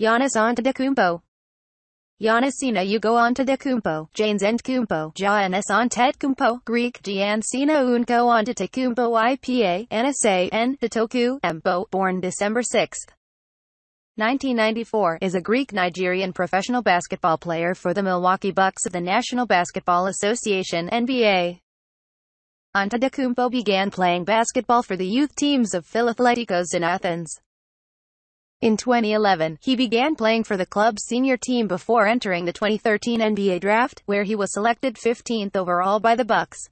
Giannis Antetokounmpo. Giannisina Antetokounmpo, Janes Antetokounmpo, Giannis Antetokounmpo, Greek, Giansina Unko Antetokounmpo IPA, NSA, Antetokounmpo, Mpo, born December 6, 1994, is a Greek-Nigerian professional basketball player for the Milwaukee Bucks of the National Basketball Association NBA. Antetokounmpo began playing basketball for the youth teams of Filathlitikos in Athens. In 2011, he began playing for the club's senior team before entering the 2013 NBA draft, where he was selected 15th overall by the Bucks.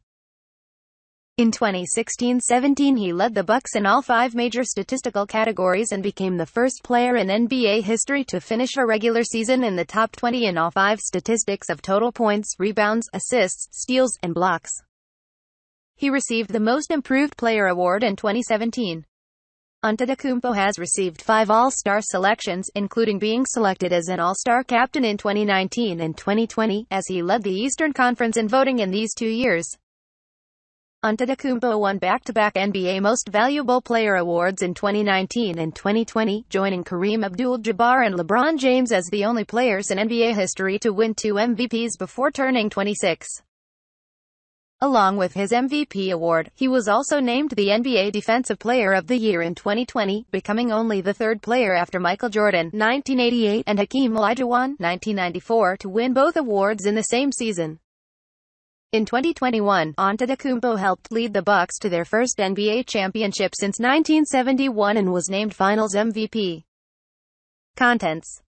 In 2016-17 he led the Bucks in all five major statistical categories and became the first player in NBA history to finish a regular season in the top 20 in all five statistics of total points, rebounds, assists, steals, and blocks. He received the Most Improved Player award in 2017. Antetokounmpo has received five All-Star selections, including being selected as an All-Star captain in 2019 and 2020, as he led the Eastern Conference in voting in these two years. Antetokounmpo won back-to-back NBA Most Valuable Player awards in 2019 and 2020, joining Kareem Abdul-Jabbar and LeBron James as the only players in NBA history to win two MVPs before turning 26. Along with his MVP award, he was also named the NBA Defensive Player of the Year in 2020, becoming only the third player after Michael Jordan 1988 and Hakeem Olajuwon 1994 to win both awards in the same season. In 2021, Antetokounmpo helped lead the Bucks to their first NBA championship since 1971 and was named Finals MVP. Contents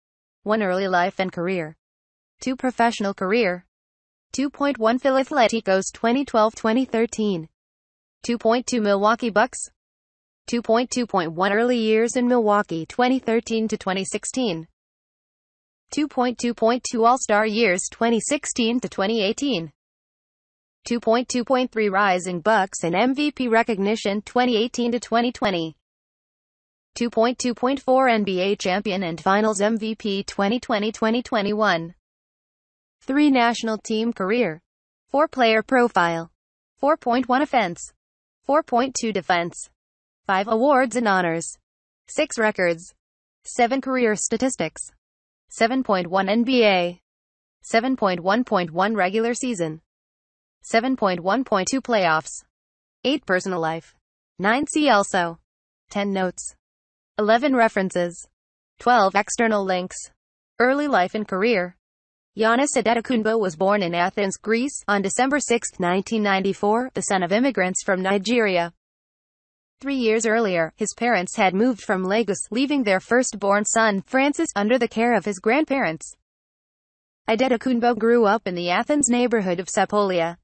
1 Early life and career 2 Professional career 2.1 Filathlitikos 2012-2013 2.2 Milwaukee Bucks 2.2.1 Early years in Milwaukee 2013 to 2016 2.2.2 All-Star years 2016 to 2018 2.2.3 Rising Bucks and MVP recognition 2018 to 2020. 2.2.4 NBA champion and Finals MVP 2020-2021. 3 National team career. 4 player profile. 4.1 offense. 4.2 defense. 5 awards and honors. 6 records. 7 career statistics. 7.1 NBA. 7.1.1 regular season. 7.1.2 Playoffs. 8 Personal life. 9 See also. 10 Notes. 11 References. 12 External links. Early life and career. Giannis Antetokounmpo was born in Athens, Greece, on December 6, 1994, the son of immigrants from Nigeria. Three years earlier, his parents had moved from Lagos, leaving their firstborn son, Francis, under the care of his grandparents. Antetokounmpo grew up in the Athens neighborhood of Sepolia.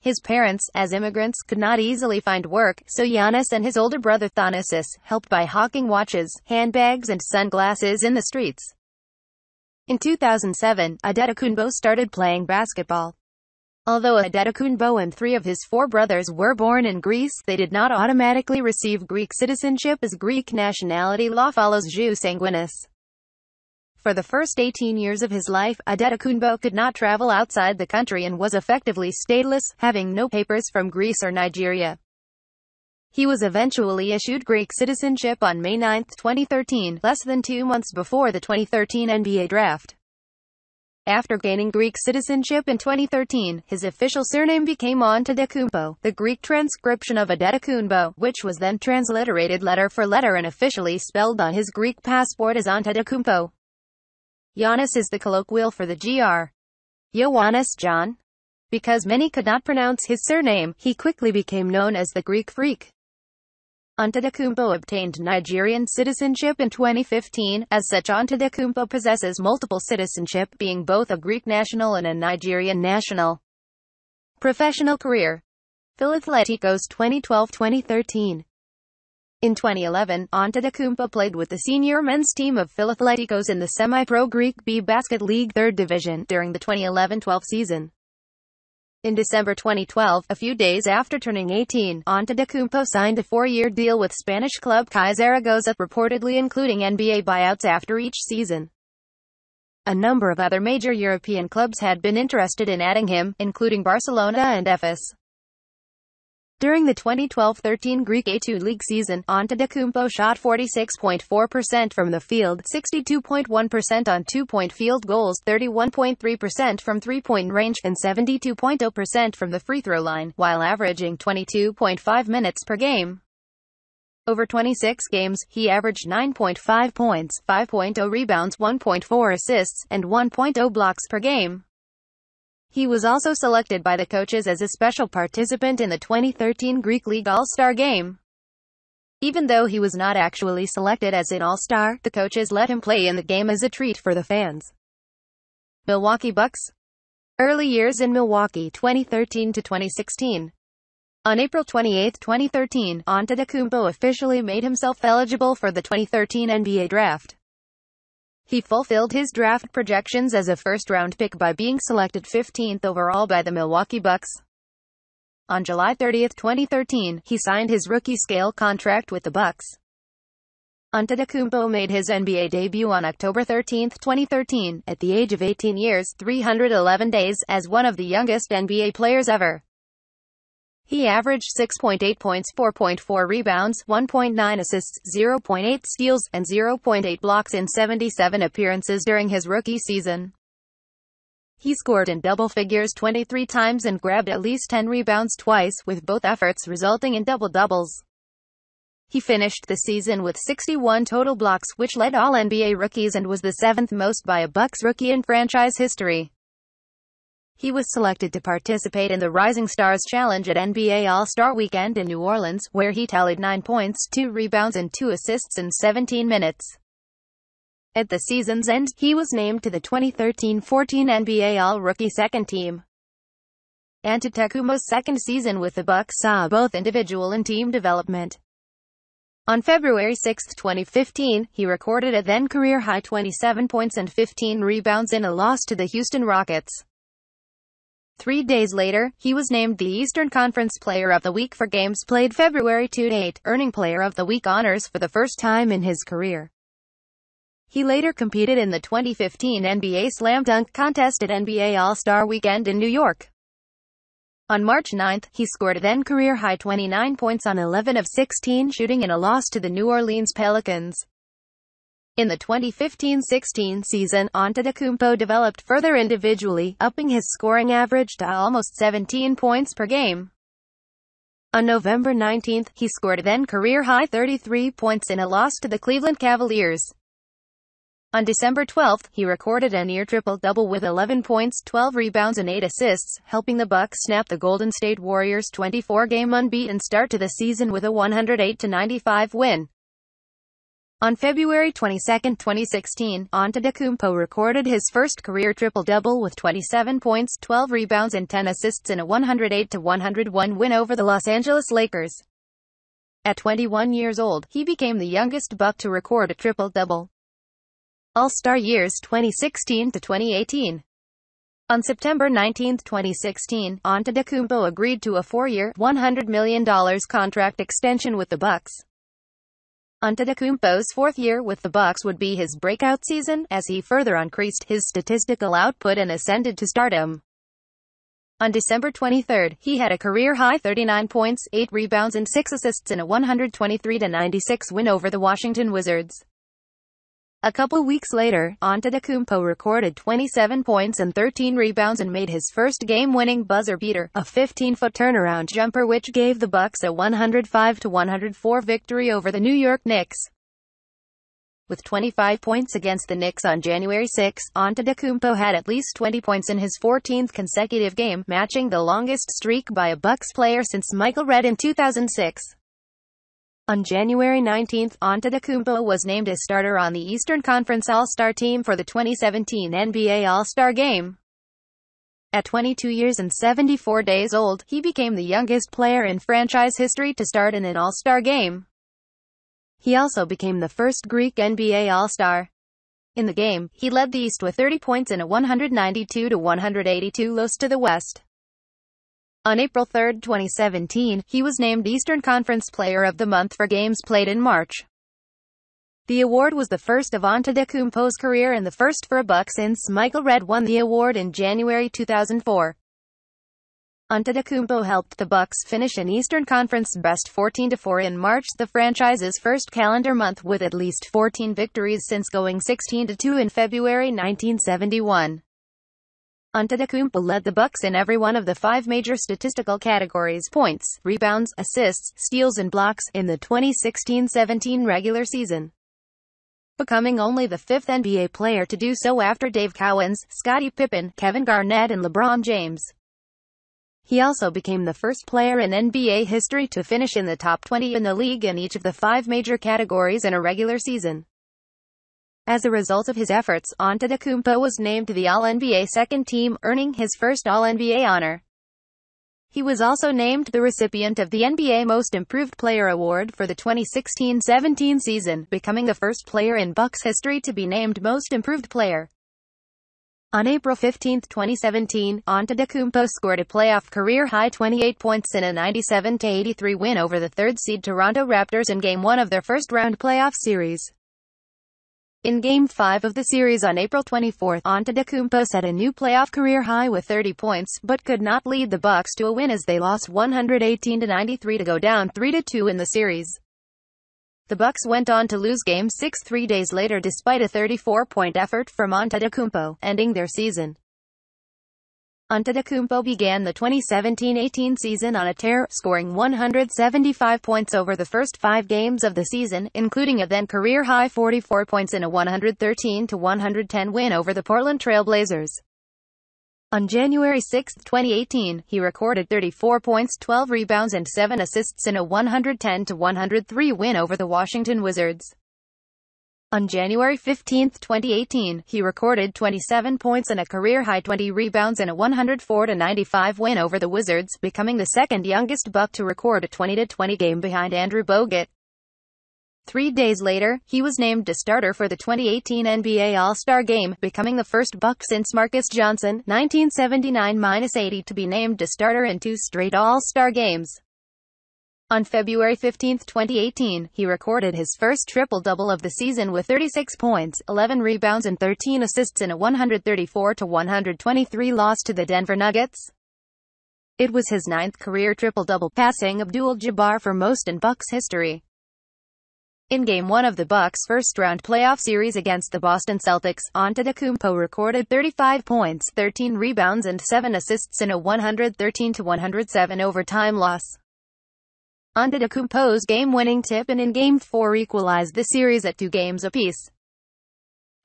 His parents, as immigrants, could not easily find work, so Giannis and his older brother Thanasis helped by hawking watches, handbags and sunglasses in the streets. In 2007, Antetokounmpo started playing basketball. Although Antetokounmpo and three of his four brothers were born in Greece, they did not automatically receive Greek citizenship as Greek nationality law follows jus sanguinis. For the first 18 years of his life, Antetokounmpo could not travel outside the country and was effectively stateless, having no papers from Greece or Nigeria. He was eventually issued Greek citizenship on May 9, 2013, less than two months before the 2013 NBA draft. After gaining Greek citizenship in 2013, his official surname became Antetokounmpo, the Greek transcription of Adetokunbo, which was then transliterated letter for letter and officially spelled on his Greek passport as Antetokounmpo. Giannis is the colloquial for the GR. Ioannis John. Because many could not pronounce his surname, he quickly became known as the Greek Freak. Antetokounmpo obtained Nigerian citizenship in 2015. As such Antetokounmpo possesses multiple citizenship, being both a Greek national and a Nigerian national. Professional career. Filathlitikos 2012-2013 in 2011, Antetokounmpo played with the senior men's team of Filathlitikos in the semi-pro Greek B Basket League 3rd Division during the 2011-12 season. In December 2012, a few days after turning 18, Antetokounmpo signed a four-year deal with Spanish club CAI Zaragoza, reportedly including NBA buyouts after each season. A number of other major European clubs had been interested in adding him, including Barcelona and Efes. During the 2012-13 Greek A2 League season, Antetokounmpo shot 46.4% from the field, 62.1% on two-point field goals, 31.3% from three-point range, and 72.0% from the free throw line, while averaging 22.5 minutes per game. Over 26 games, he averaged 9.5 points, 5.0 rebounds, 1.4 assists, and 1.0 blocks per game. He was also selected by the coaches as a special participant in the 2013 Greek League All-Star Game. Even though he was not actually selected as an All-Star, the coaches let him play in the game as a treat for the fans. Milwaukee Bucks Early years in Milwaukee 2013 to 2016 on April 28, 2013, Antetokounmpo officially made himself eligible for the 2013 NBA Draft. He fulfilled his draft projections as a first-round pick by being selected 15th overall by the Milwaukee Bucks. On July 30, 2013, he signed his rookie-scale contract with the Bucks. Antetokounmpo made his NBA debut on October 13, 2013, at the age of 18 years, 311 days, as one of the youngest NBA players ever. He averaged 6.8 points, 4.4 rebounds, 1.9 assists, 0.8 steals, and 0.8 blocks in 77 appearances during his rookie season. He scored in double figures 23 times and grabbed at least 10 rebounds twice, with both efforts resulting in double-doubles. He finished the season with 61 total blocks, which led all NBA rookies and was the seventh most by a Bucks rookie in franchise history. He was selected to participate in the Rising Stars Challenge at NBA All-Star Weekend in New Orleans, where he tallied 9 points, 2 rebounds and 2 assists in 17 minutes. At the season's end, he was named to the 2013-14 NBA All-Rookie Second Team. Antetokounmpo's second season with the Bucks saw both individual and team development. On February 6, 2015, he recorded a then career-high 27 points and 15 rebounds in a loss to the Houston Rockets. Three days later, he was named the Eastern Conference Player of the Week for games played February 2-8, earning Player of the Week honors for the first time in his career. He later competed in the 2015 NBA Slam Dunk Contest at NBA All-Star Weekend in New York. On March 9, he scored a then career-high 29 points on 11 of 16 shooting in a loss to the New Orleans Pelicans. In the 2015-16 season, Antetokounmpo developed further individually, upping his scoring average to almost 17 points per game. On November 19, he scored a then career-high 33 points in a loss to the Cleveland Cavaliers. On December 12, he recorded a near triple-double with 11 points, 12 rebounds and 8 assists, helping the Bucks snap the Golden State Warriors' 24-game unbeaten start to the season with a 108-95 win. On February 22, 2016, Antetokounmpo recorded his first career triple-double with 27 points, 12 rebounds and 10 assists in a 108-101 win over the Los Angeles Lakers. At 21 years old, he became the youngest Buck to record a triple-double. All-Star years 2016 to 2018. On September 19, 2016, Antetokounmpo agreed to a four-year, $100 million contract extension with the Bucks. Antetokounmpo's fourth year with the Bucks would be his breakout season, as he further increased his statistical output and ascended to stardom. On December 23, he had a career-high 39 points, 8 rebounds and 6 assists in a 123-96 win over the Washington Wizards. A couple weeks later, Antetokounmpo recorded 27 points and 13 rebounds and made his first game-winning buzzer beater, a 15-foot turnaround jumper which gave the Bucks a 105-104 victory over the New York Knicks. With 25 points against the Knicks on January 6, Antetokounmpo had at least 20 points in his 14th consecutive game, matching the longest streak by a Bucks player since Michael Redd in 2006. On January 19, Antetokounmpo was named a starter on the Eastern Conference All-Star team for the 2017 NBA All-Star Game. At 22 years and 74 days old, he became the youngest player in franchise history to start in an All-Star game. He also became the first Greek NBA All-Star. In the game, he led the East with 30 points in a 192-182 loss to the West. On April 3, 2017, he was named Eastern Conference Player of the Month for games played in March. The award was the first of Antetokounmpo's career and the first for a Buck since Michael Redd won the award in January 2004. Antetokounmpo helped the Bucks finish an Eastern Conference best 14-4 in March, the franchise's first calendar month with at least 14 victories since going 16-2 in February 1971. Antetokounmpo led the Bucks in every one of the five major statistical categories, points, rebounds, assists, steals and blocks, in the 2016-17 regular season. Becoming only the fifth NBA player to do so after Dave Cowens, Scottie Pippen, Kevin Garnett and LeBron James. He also became the first player in NBA history to finish in the top 20 in the league in each of the five major categories in a regular season. As a result of his efforts, Antetokounmpo was named to the All-NBA second team, earning his first All-NBA honor. He was also named the recipient of the NBA Most Improved Player Award for the 2016-17 season, becoming the first player in Bucks history to be named Most Improved Player. On April 15, 2017, Antetokounmpo scored a playoff career-high 28 points in a 97-83 win over the third-seed Toronto Raptors in Game 1 of their first-round playoff series. In Game 5 of the series on April 24, Antetokounmpo set a new playoff career high with 30 points, but could not lead the Bucks to a win as they lost 118-93 to go down 3-2 in the series. The Bucks went on to lose Game 6 three days later despite a 34-point effort from Antetokounmpo, ending their season. Antetokounmpo began the 2017-18 season on a tear, scoring 175 points over the first five games of the season, including a then-career-high 44 points in a 113-110 win over the Portland Trail Blazers. On January 6, 2018, he recorded 34 points, 12 rebounds and 7 assists in a 110-103 win over the Washington Wizards. On January 15, 2018, he recorded 27 points and a career-high 20 rebounds in a 104-95 win over the Wizards, becoming the second youngest Buck to record a 20-20 game behind Andrew Bogut. Three days later, he was named a starter for the 2018 NBA All-Star Game, becoming the first Buck since Marques Johnson, 1979-80 to be named a starter in two straight All-Star Games. On February 15, 2018, he recorded his first triple-double of the season with 36 points, 11 rebounds and 13 assists in a 134-123 loss to the Denver Nuggets. It was his ninth career triple-double, passing Abdul-Jabbar for most in Bucks history. In Game 1 of the Bucks' first-round playoff series against the Boston Celtics, Antetokounmpo recorded 35 points, 13 rebounds and 7 assists in a 113-107 overtime loss. Antetokounmpo's game-winning tip and in Game 4 equalized the series at two games apiece.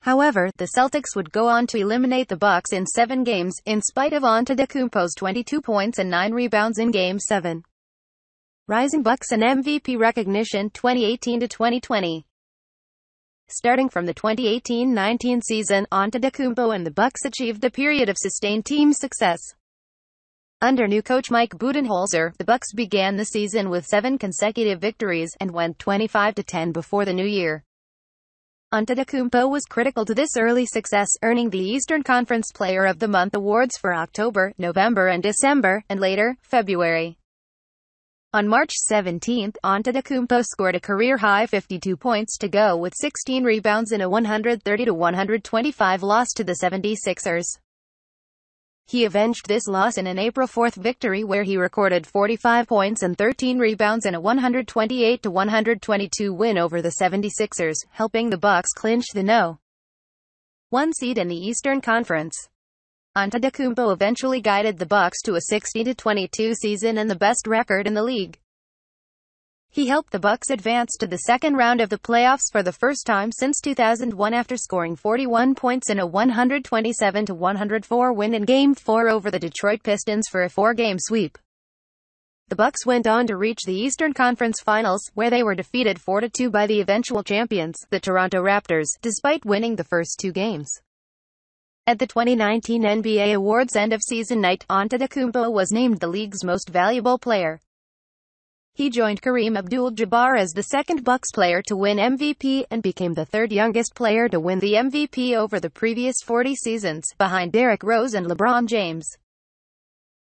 However, the Celtics would go on to eliminate the Bucks in seven games, in spite of Antetokounmpo's 22 points and 9 rebounds in Game 7. Rising Bucks and MVP recognition 2018 to 2020. Starting from the 2018-19 season, Antetokounmpo and the Bucks achieved a period of sustained team success. Under new coach Mike Budenholzer, the Bucks began the season with seven consecutive victories and went 25-10 before the new year. Antetokounmpo was critical to this early success, earning the Eastern Conference Player of the Month awards for October, November and December, and later, February. On March 17, Antetokounmpo scored a career-high 52 points to go with 16 rebounds in a 130-125 loss to the 76ers. He avenged this loss in an April 4 victory where he recorded 45 points and 13 rebounds in a 128-122 win over the 76ers, helping the Bucks clinch the no. 1 seed in the Eastern Conference. Antetokounmpo eventually guided the Bucks to a 60-22 season and the best record in the league. He helped the Bucks advance to the second round of the playoffs for the first time since 2001 after scoring 41 points in a 127-104 win in Game 4 over the Detroit Pistons for a four-game sweep. The Bucks went on to reach the Eastern Conference Finals, where they were defeated 4-2 by the eventual champions, the Toronto Raptors, despite winning the first two games. At the 2019 NBA Awards end of season night, Antetokounmpo was named the league's most valuable player. He joined Kareem Abdul-Jabbar as the second Bucks player to win MVP and became the third youngest player to win the MVP over the previous 40 seasons, behind Derrick Rose and LeBron James.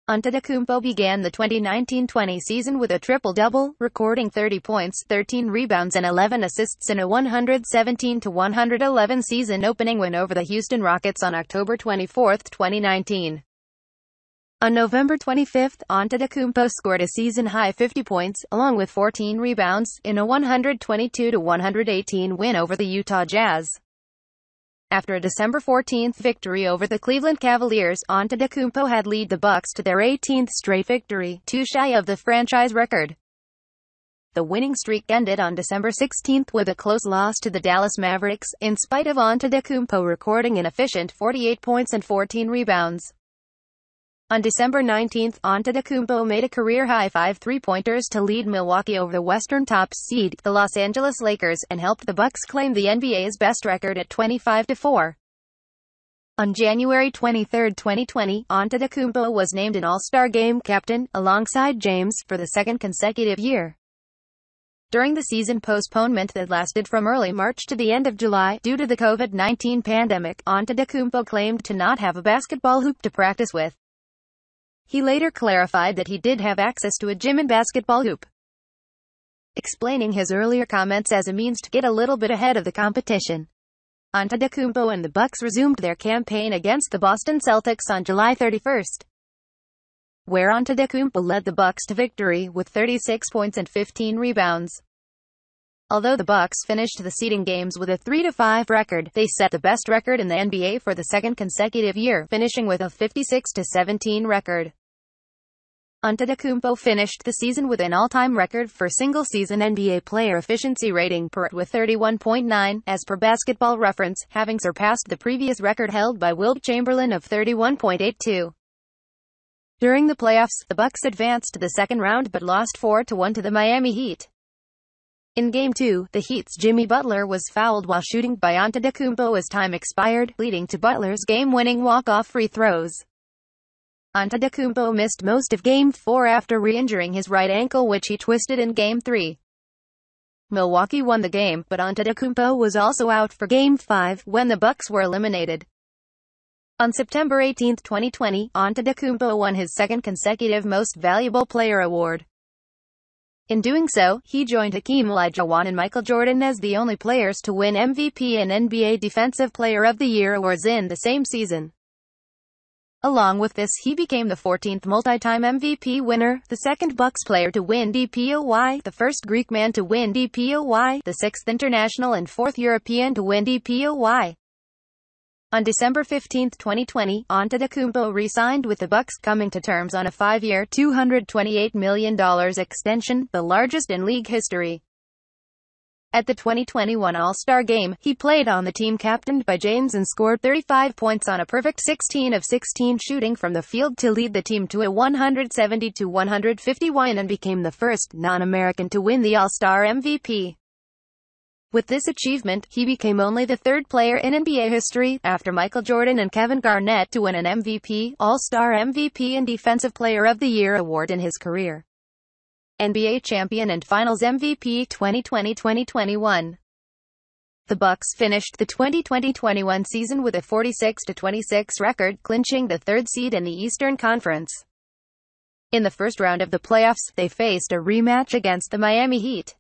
Antetokounmpo began the 2019-20 season with a triple-double, recording 30 points, 13 rebounds and 11 assists in a 117-111 season opening win over the Houston Rockets on October 24, 2019. On November 25, Antetokounmpo scored a season-high 50 points, along with 14 rebounds, in a 122-118 win over the Utah Jazz. After a December 14 victory over the Cleveland Cavaliers, Antetokounmpo had lead the Bucks to their 18th straight victory, too shy of the franchise record. The winning streak ended on December 16 with a close loss to the Dallas Mavericks, in spite of Antetokounmpo recording an efficient 48 points and 14 rebounds. On December 19, Antetokounmpo made a career-high five three-pointers to lead Milwaukee over the Western top seed, the Los Angeles Lakers, and helped the Bucks claim the NBA's best record at 25-4. On January 23, 2020, Antetokounmpo was named an All-Star Game captain, alongside James, for the second consecutive year. During the season postponement that lasted from early March to the end of July, due to the COVID-19 pandemic, Antetokounmpo claimed to not have a basketball hoop to practice with. He later clarified that he did have access to a gym and basketball hoop. Explaining his earlier comments as a means to get a little bit ahead of the competition. Antetokounmpo and the Bucks resumed their campaign against the Boston Celtics on July 31, where Antetokounmpo led the Bucks to victory with 36 points and 15 rebounds. Although the Bucks finished the seeding games with a 3-5 record, they set the best record in the NBA for the second consecutive year, finishing with a 56-17 record. Antetokounmpo finished the season with an all-time record for single-season NBA player efficiency rating per with 31.9, as per Basketball Reference, having surpassed the previous record held by Wilt Chamberlain of 31.82. During the playoffs, the Bucks advanced to the second round but lost 4-1 to the Miami Heat. In Game 2, the Heat's Jimmy Butler was fouled while shooting by Antetokounmpo as time expired, leading to Butler's game-winning walk-off free throws. Antetokounmpo missed most of Game 4 after re-injuring his right ankle which he twisted in Game 3. Milwaukee won the game, but Antetokounmpo was also out for Game 5, when the Bucks were eliminated. On September 18, 2020, Antetokounmpo won his second consecutive Most Valuable Player award. In doing so, he joined Hakeem Olajuwon and Michael Jordan as the only players to win MVP and NBA Defensive Player of the Year awards in the same season. Along with this, he became the 14th multi-time MVP winner, the second Bucks player to win DPOY, the first Greek man to win DPOY, the sixth international and fourth European to win DPOY. On December 15, 2020, Antetokounmpo re-signed with the Bucks, coming to terms on a five-year, $228 million extension, the largest in league history. At the 2021 All-Star Game, he played on the team captained by James and scored 35 points on a perfect 16 of 16 shooting from the field to lead the team to a 170-150 win and became the first non-American to win the All-Star MVP. With this achievement, he became only the third player in NBA history, after Michael Jordan and Kevin Garnett to win an MVP, All-Star MVP and Defensive Player of the Year award in his career. NBA champion and Finals MVP 2020-2021. The Bucks finished the 2020-21 season with a 46-26 record, clinching the third seed in the Eastern Conference. In the first round of the playoffs, they faced a rematch against the Miami Heat.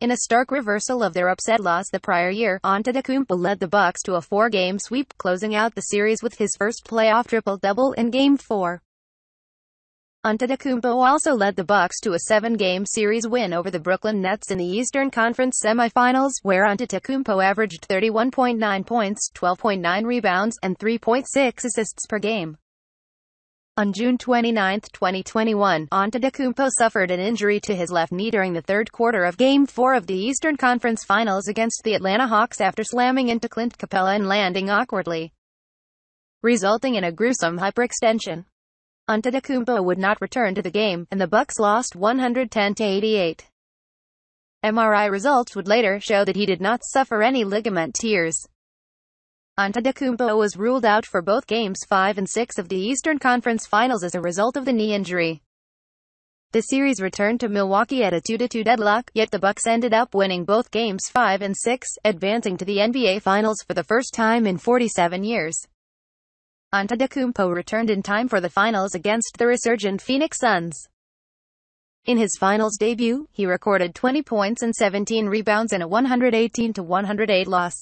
In a stark reversal of their upset loss the prior year, Antetokounmpo led the Bucks to a four-game sweep, closing out the series with his first playoff triple-double in Game 4. Antetokounmpo also led the Bucks to a seven-game series win over the Brooklyn Nets in the Eastern Conference semifinals, where Antetokounmpo averaged 31.9 points, 12.9 rebounds, and 3.6 assists per game. On June 29, 2021, Antetokounmpo suffered an injury to his left knee during the third quarter of Game 4 of the Eastern Conference Finals against the Atlanta Hawks after slamming into Clint Capela and landing awkwardly, resulting in a gruesome hyperextension. Antetokounmpo would not return to the game, and the Bucks lost 110-88. MRI results would later show that he did not suffer any ligament tears. Antetokounmpo was ruled out for both games 5 and 6 of the Eastern Conference Finals as a result of the knee injury. The series returned to Milwaukee at a 2-2 deadlock, yet the Bucks ended up winning both games 5 and 6, advancing to the NBA Finals for the first time in 47 years. Antetokounmpo returned in time for the finals against the resurgent Phoenix Suns. In his finals debut, he recorded 20 points and 17 rebounds in a 118-108 loss.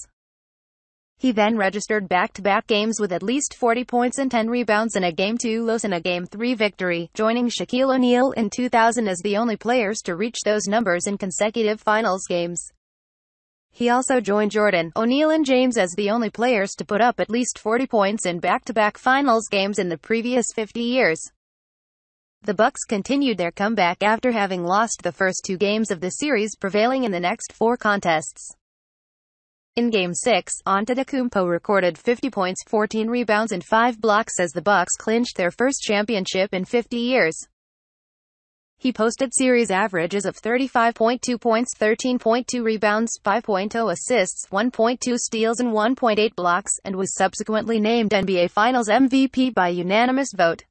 He then registered back-to-back games with at least 40 points and 10 rebounds in a Game 2 loss and a Game 3 victory, joining Shaquille O'Neal in 2000 as the only players to reach those numbers in consecutive finals games. He also joined Jordan, O'Neal and James as the only players to put up at least 40 points in back-to-back finals games in the previous 50 years. The Bucks continued their comeback after having lost the first two games of the series prevailing in the next four contests. In Game 6, Antetokounmpo recorded 50 points, 14 rebounds and 5 blocks as the Bucks clinched their first championship in 50 years. He posted series averages of 35.2 points, 13.2 rebounds, 5.0 assists, 1.2 steals and 1.8 blocks, and was subsequently named NBA Finals MVP by unanimous vote.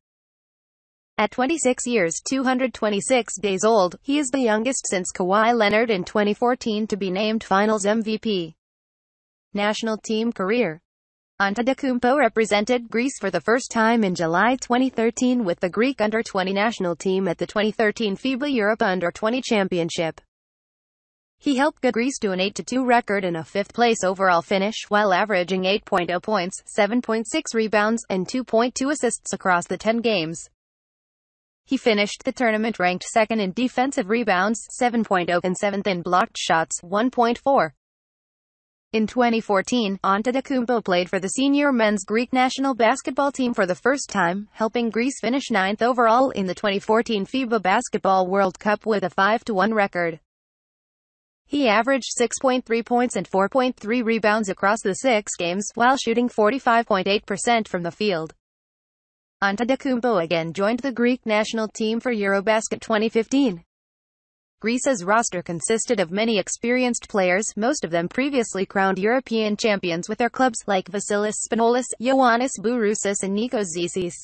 At 26 years 226 days old, he is the youngest since Kawhi Leonard in 2014 to be named Finals MVP national team career. Antetokounmpo represented Greece for the first time in July 2013 with the Greek under-20 national team at the 2013 FIBA Europe Under-20 Championship. He helped Greece to an 8-2 record and a fifth-place overall finish, while averaging 8.0 points, 7.6 rebounds, and 2.2 assists across the 10 games. He finished the tournament ranked second in defensive rebounds, 7.0, and seventh in blocked shots, 1.4. In 2014, Antetokounmpo played for the senior men's Greek national basketball team for the first time, helping Greece finish ninth overall in the 2014 FIBA Basketball World Cup with a 5-1 record. He averaged 6.3 points and 4.3 rebounds across the six games, while shooting 45.8% from the field. Antetokounmpo again joined the Greek national team for Eurobasket 2015. Greece's roster consisted of many experienced players, most of them previously crowned European champions with their clubs, like Vasilis Spanoulis, Ioannis Bourousis and Nikos Zisis.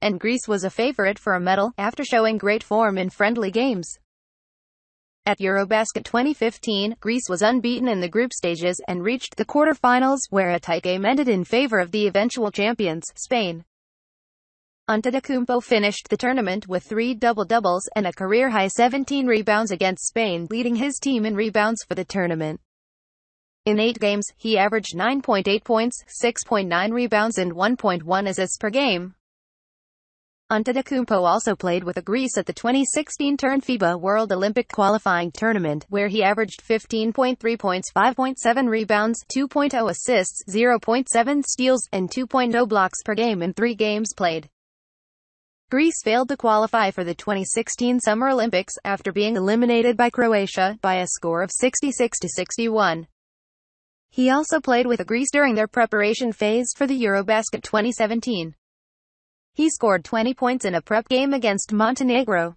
And Greece was a favorite for a medal, after showing great form in friendly games. At Eurobasket 2015, Greece was unbeaten in the group stages, and reached the quarterfinals, where a tight game ended in favor of the eventual champions, Spain. Antetokounmpo finished the tournament with three double-doubles, and a career-high 17 rebounds against Spain, leading his team in rebounds for the tournament. In eight games, he averaged 9.8 points, 6.9 rebounds and 1.1 assists per game. Antetokounmpo also played with Greece at the 2016 Turin FIBA World Olympic Qualifying Tournament, where he averaged 15.3 points, 5.7 rebounds, 2.0 assists, 0.7 steals, and 2.0 blocks per game in three games played. Greece failed to qualify for the 2016 Summer Olympics, after being eliminated by Croatia, by a score of 66 to 61. He also played with Greece during their preparation phase for the Eurobasket 2017. He scored 20 points in a prep game against Montenegro.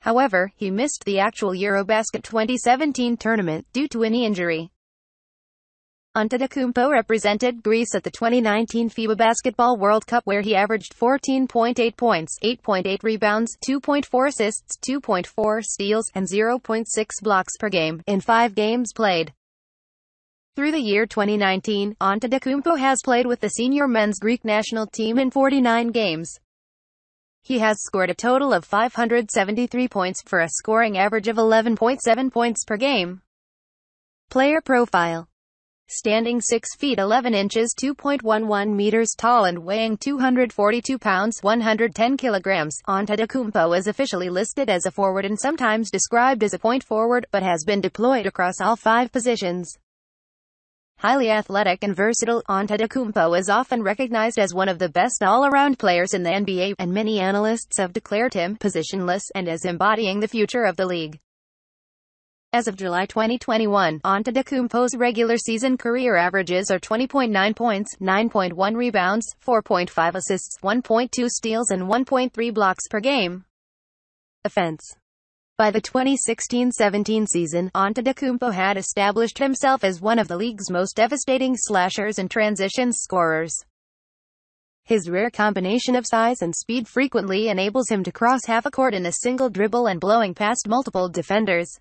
However, he missed the actual Eurobasket 2017 tournament, due to an injury. Antetokounmpo represented Greece at the 2019 FIBA Basketball World Cup where he averaged 14.8 points, 8.8 rebounds, 2.4 assists, 2.4 steals, and 0.6 blocks per game, in five games played. Through the year 2019, Antetokounmpo has played with the senior men's Greek national team in 49 games. He has scored a total of 573 points for a scoring average of 11.7 points per game. Player Profile standing 6 feet 11 inches 2.11 meters tall and weighing 242 pounds 110 kilograms, Antetokounmpo is officially listed as a forward and sometimes described as a point forward, but has been deployed across all five positions. Highly athletic and versatile, Antetokounmpo is often recognized as one of the best all-around players in the NBA, and many analysts have declared him positionless and as embodying the future of the league. As of July 2021, Antetokounmpo's regular season career averages are 20.9 points, 9.1 rebounds, 4.5 assists, 1.2 steals and 1.3 blocks per game. Offense by the 2016-17 season, Antetokounmpo had established himself as one of the league's most devastating slashers and transition scorers. His rare combination of size and speed frequently enables him to cross half a court in a single dribble and blowing past multiple defenders.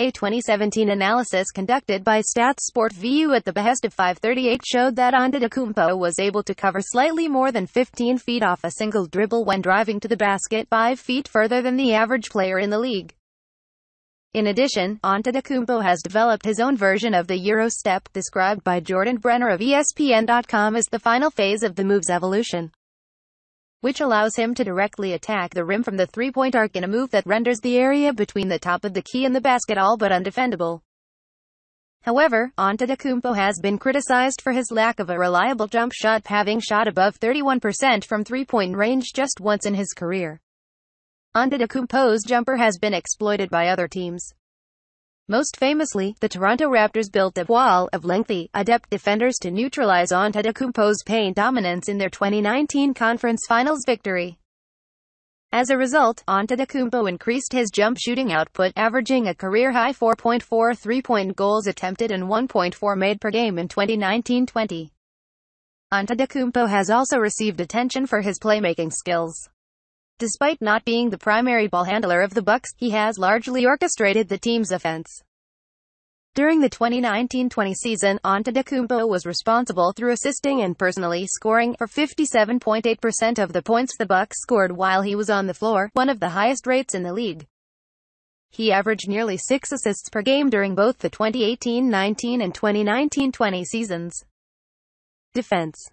A 2017 analysis conducted by StatSport VU at the behest of 538 showed that Antetokounmpo was able to cover slightly more than 15 feet off a single dribble when driving to the basket 5 feet further than the average player in the league. In addition, Antetokounmpo has developed his own version of the Euro step, described by Jordan Brenner of ESPN.com as the final phase of the move's evolution, which allows him to directly attack the rim from the three-point arc in a move that renders the area between the top of the key and the basket all but undefendable. However, Antetokounmpo has been criticized for his lack of a reliable jump shot, having shot above 31% from three-point range just once in his career. Antetokounmpo's jumper has been exploited by other teams. Most famously, the Toronto Raptors built a wall of lengthy, adept defenders to neutralize Antetokounmpo's paint dominance in their 2019 conference finals victory. As a result, Antetokounmpo increased his jump shooting output, averaging a career-high 4.4 three-point goals attempted and 1.4 made per game in 2019-20. Antetokounmpo has also received attention for his playmaking skills. Despite not being the primary ball handler of the Bucks, he has largely orchestrated the team's offense. During the 2019-20 season, Antetokounmpo was responsible through assisting and personally scoring for 57.8% of the points the Bucks scored while he was on the floor, one of the highest rates in the league. He averaged nearly 6 assists per game during both the 2018-19 and 2019-20 seasons. Defense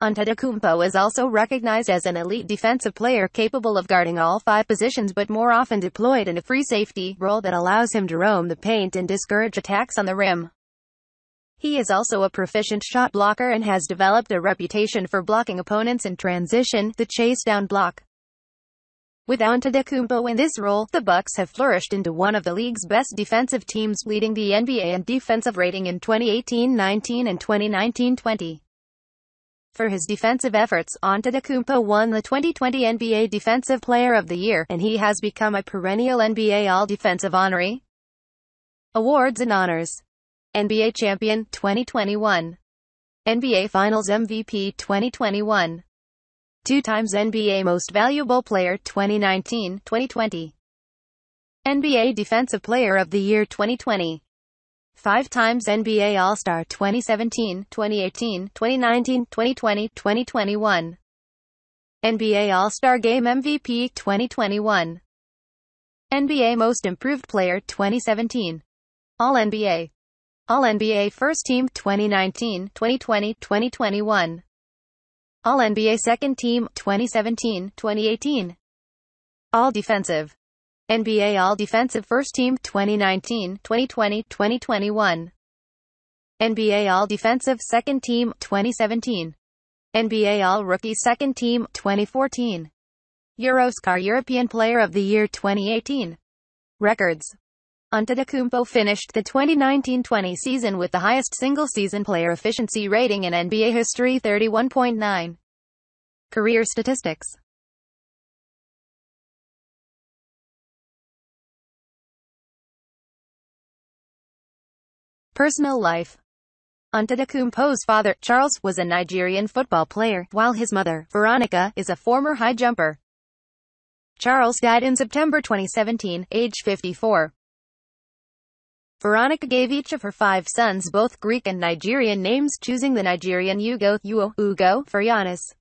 Antetokounmpo is also recognized as an elite defensive player capable of guarding all five positions but more often deployed in a free safety role that allows him to roam the paint and discourage attacks on the rim. He is also a proficient shot blocker and has developed a reputation for blocking opponents in transition, the chase down block. With Antetokounmpo in this role, the Bucks have flourished into one of the league's best defensive teams, leading the NBA in defensive rating in 2018-19 and 2019-20. For his defensive efforts, Antetokounmpo won the 2020 NBA Defensive Player of the Year, and he has become a perennial NBA All-Defensive honoree. Awards and honors. NBA Champion, 2021. NBA Finals MVP 2021. Two times NBA Most Valuable Player 2019-2020. NBA Defensive Player of the Year 2020 five times NBA All-Star 2017, 2018, 2019, 2020, 2021. NBA All-Star Game MVP 2021. NBA Most Improved Player 2017. All-NBA. All-NBA First Team 2019, 2020, 2021. All-NBA Second Team 2017, 2018. All Defensive. NBA All-Defensive First Team 2019, 2020, 2021. NBA All-Defensive Second Team 2017. NBA All-Rookie Second Team 2014. Euroscar European Player of the Year 2018. Records. Antetokounmpo finished the 2019-20 season with the highest single-season player efficiency rating in NBA history 31.9. Career statistics Personal life Antetokounmpo's father, Charles, was a Nigerian football player, while his mother, Veronica, is a former high jumper. Charles died in September 2017, age 54. Veronica gave each of her five sons both Greek and Nigerian names, choosing the Nigerian Ugo, Uo, Ugo, for Giannis.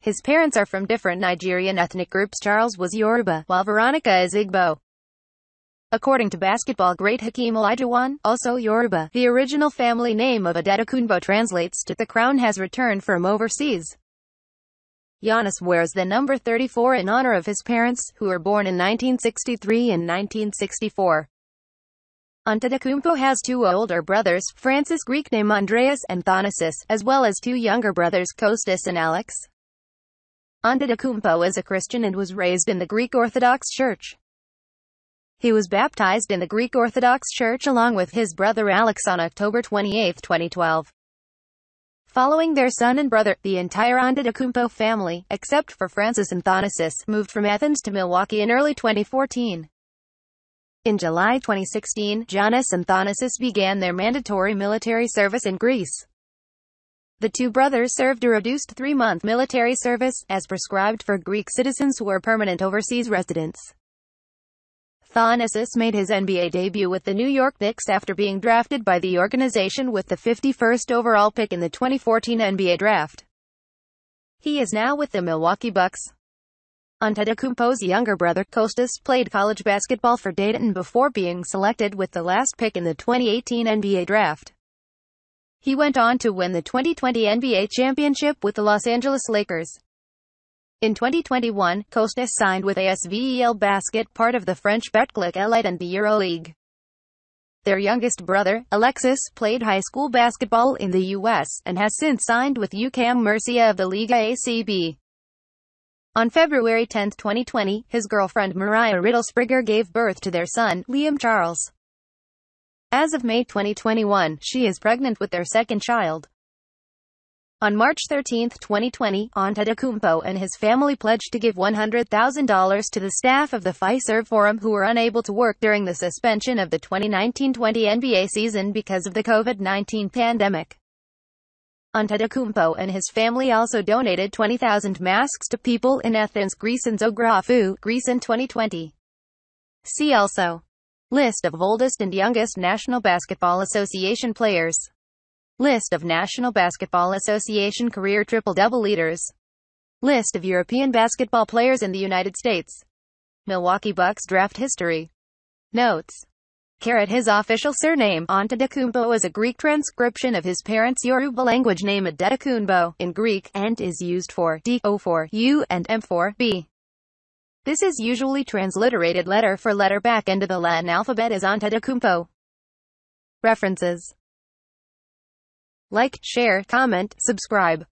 His parents are from different Nigerian ethnic groups. Charles was Yoruba, while Veronica is Igbo. According to basketball great Hakeem Olajuwon, also Yoruba, the original family name of Adetokunbo translates to the crown has returned from overseas. Giannis wears the number 34 in honor of his parents, who were born in 1963 and 1964. Antetokounmpo has two older brothers, Francis Greek name Andreas and Thanasis, as well as two younger brothers Kostas and Alex. Antetokounmpo is a Christian and was raised in the Greek Orthodox Church. He was baptized in the Greek Orthodox Church along with his brother Alex on October 28, 2012. Following their son and brother, the entire Antetokounmpo family, except for Francis and Thanasis, moved from Athens to Milwaukee in early 2014. In July 2016, Giannis and Thanasis began their mandatory military service in Greece. The two brothers served a reduced three-month military service, as prescribed for Greek citizens who are permanent overseas residents. Thanasis made his NBA debut with the New York Knicks after being drafted by the organization with the 51st overall pick in the 2014 NBA draft. He is now with the Milwaukee Bucks. Antetokounmpo's younger brother, Kostas, played college basketball for Dayton before being selected with the last pick in the 2018 NBA draft. He went on to win the 2020 NBA championship with the Los Angeles Lakers. In 2021, Kostas signed with ASVEL Basket, part of the French Betclic Elite and the EuroLeague. Their youngest brother, Alexis, played high school basketball in the U.S., and has since signed with UCAM Murcia of the Liga ACB. On February 10, 2020, his girlfriend Mariah Riddlesprigger gave birth to their son, Liam Charles. As of May 2021, she is pregnant with their second child. On March 13, 2020, Antetokounmpo and his family pledged to give $100,000 to the staff of the Fiserv Forum who were unable to work during the suspension of the 2019-20 NBA season because of the COVID-19 pandemic. Antetokounmpo and his family also donated 20,000 masks to people in Athens, Greece and Zographou, Greece in 2020. See also. List of oldest and youngest National Basketball Association players. List of National Basketball Association career triple-double leaders. List of European basketball players in the United States. Milwaukee Bucks draft history. Notes. Caret his official surname, Antetokounmpo is a Greek transcription of his parents' Yoruba language name Adetokunbo, in Greek, and is used for D, O for U, and M for B. This is usually transliterated letter for letter back into the Latin alphabet as Antetokounmpo. References. Like, share, comment, subscribe.